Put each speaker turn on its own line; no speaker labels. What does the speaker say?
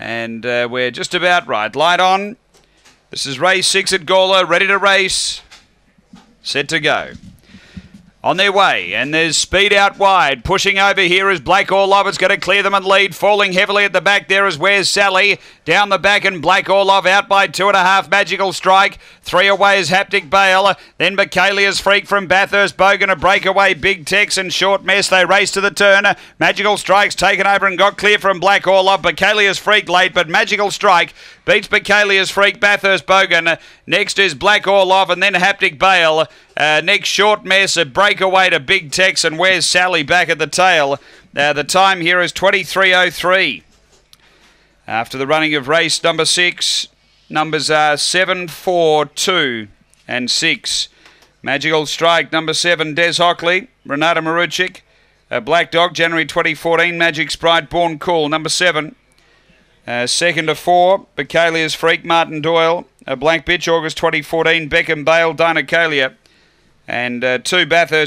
And uh, we're just about right. Light on. This is race six at Gawler, ready to race. Set to go. On their way, and there's speed out wide. Pushing over here is Black Orlov. It's going to clear them and lead. Falling heavily at the back there is Where's Sally. Down the back, and Black Orlov out by two and a half. Magical Strike. Three away is Haptic Bale. Then Michaelia's Freak from Bathurst. Bogan a breakaway. Big Tex and Short Mess. They race to the turn. Magical Strike's taken over and got clear from Black Orlov. Michaelia's Freak late, but Magical Strike beats Michaelia's Freak. Bathurst Bogan. Next is Black Orlov and then Haptic Bale. Uh, next short mess, a breakaway to Big Tex, and where's Sally back at the tail? Uh, the time here is 23.03. After the running of race number six, numbers are 7, 4, 2, and 6. Magical Strike, number 7, Des Hockley, Renata Maruchik. Uh, Black Dog, January 2014, Magic Sprite, Born Cool, number 7. Uh, second to 4, Bacalia's Freak, Martin Doyle. A Blank Bitch, August 2014, Beckham Bale, Dinah Kalia. And uh, two Bathurst